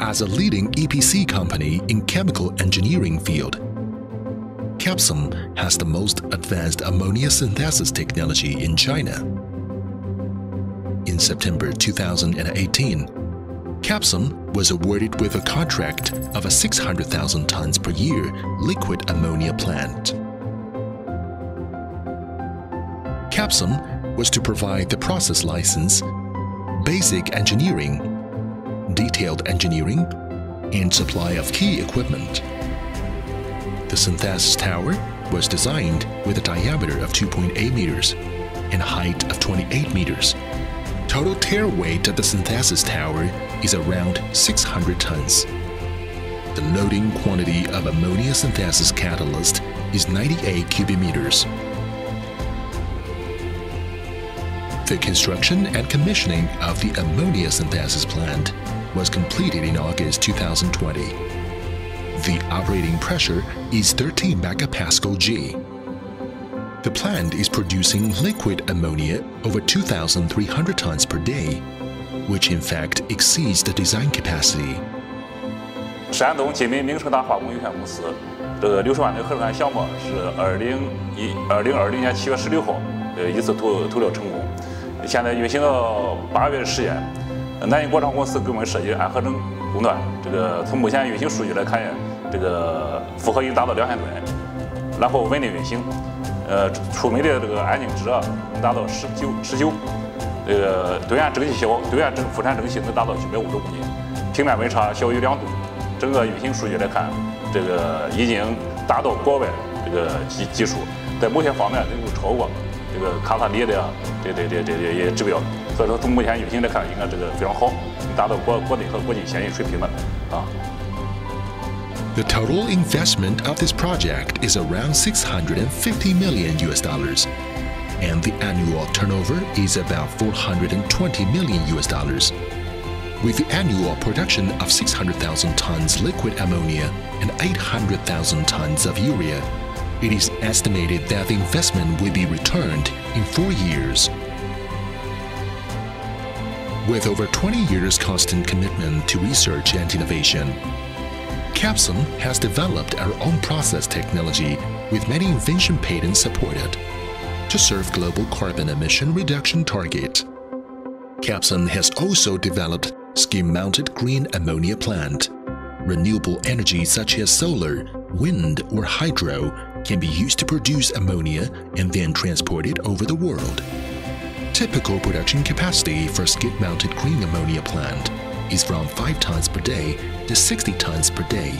as a leading EPC company in chemical engineering field. KAPSOM has the most advanced ammonia synthesis technology in China. In September 2018, KAPSOM was awarded with a contract of a 600,000 tons per year liquid ammonia plant. KAPSOM was to provide the process license, basic engineering, detailed engineering, and supply of key equipment. The synthesis tower was designed with a diameter of 2.8 meters and a height of 28 meters. Total tare weight of the synthesis tower is around 600 tons. The loading quantity of ammonia synthesis catalyst is 98 cubic meters. The construction and commissioning of the ammonia synthesis plant was completed in August 2020. The operating pressure is 13 megapascal G. The plant is producing liquid ammonia over 2,300 tons per day, which in fact exceeds the design capacity. 山东金民名城大化工有限公司这个六十万的合作项目是二零一二零二零年七月十六号，呃，一次投投料成功。现在运行了八个月的时间。 南京国创公司给我们设计安合成工段，这个从目前运行数据来看，这个负荷已经达到两千吨，然后稳定运行，呃，出煤的这个安静值啊能达到十九十九，这个对岸蒸汽消对岸蒸副产蒸汽能达到九百五十公斤，平面温差小于两度，整个运行数据来看，这个已经达到国外这个技技术，在某些方面能够超过 这个卡塔里的这这这这这些指标，所以说从目前运行来看，应该这个非常好，达到国国内和国际先进水平的啊。The total investment of this project is around 650 million US dollars, and the annual turnover is about 420 million US dollars. With the annual production of 600,000 tons liquid ammonia and 800,000 tons of urea, it is estimated that the investment will be returned in four years. With over 20 years constant commitment to research and innovation, KAPSOM has developed our own process technology with many invention patents supported to serve global carbon emission reduction target. KAPSOM has also developed skid-mounted green ammonia plant. Renewable energy such as solar, wind, or hydro can be used to produce ammonia and then transported over the world. Typical production capacity for a skid-mounted green ammonia plant is from 5 tons per day to 60 tons per day.